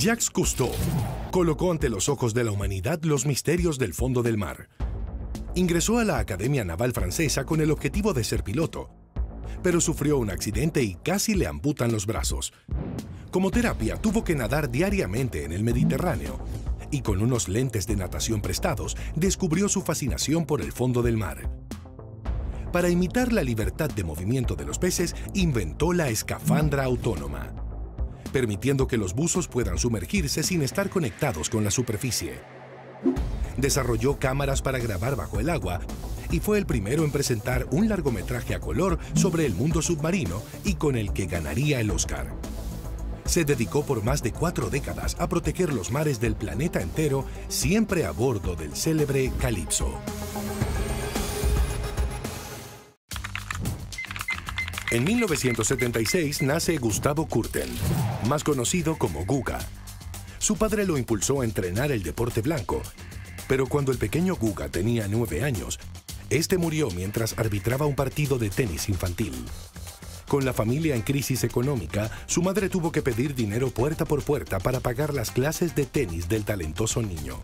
Jacques Cousteau colocó ante los ojos de la humanidad los misterios del fondo del mar. Ingresó a la Academia Naval Francesa con el objetivo de ser piloto, pero sufrió un accidente y casi le amputan los brazos. Como terapia tuvo que nadar diariamente en el Mediterráneo y con unos lentes de natación prestados descubrió su fascinación por el fondo del mar. Para imitar la libertad de movimiento de los peces, inventó la escafandra autónoma permitiendo que los buzos puedan sumergirse sin estar conectados con la superficie. Desarrolló cámaras para grabar bajo el agua y fue el primero en presentar un largometraje a color sobre el mundo submarino y con el que ganaría el Oscar. Se dedicó por más de cuatro décadas a proteger los mares del planeta entero, siempre a bordo del célebre Calypso. En 1976 nace Gustavo Kurten, más conocido como Guga. Su padre lo impulsó a entrenar el deporte blanco, pero cuando el pequeño Guga tenía nueve años, este murió mientras arbitraba un partido de tenis infantil. Con la familia en crisis económica, su madre tuvo que pedir dinero puerta por puerta para pagar las clases de tenis del talentoso niño.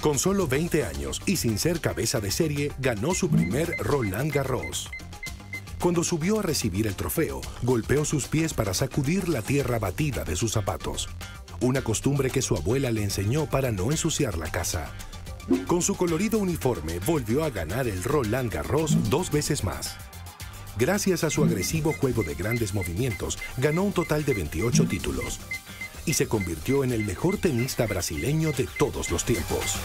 Con solo 20 años y sin ser cabeza de serie, ganó su primer Roland Garros. Cuando subió a recibir el trofeo, golpeó sus pies para sacudir la tierra batida de sus zapatos, una costumbre que su abuela le enseñó para no ensuciar la casa. Con su colorido uniforme volvió a ganar el Roland Garros dos veces más. Gracias a su agresivo juego de grandes movimientos, ganó un total de 28 títulos y se convirtió en el mejor tenista brasileño de todos los tiempos.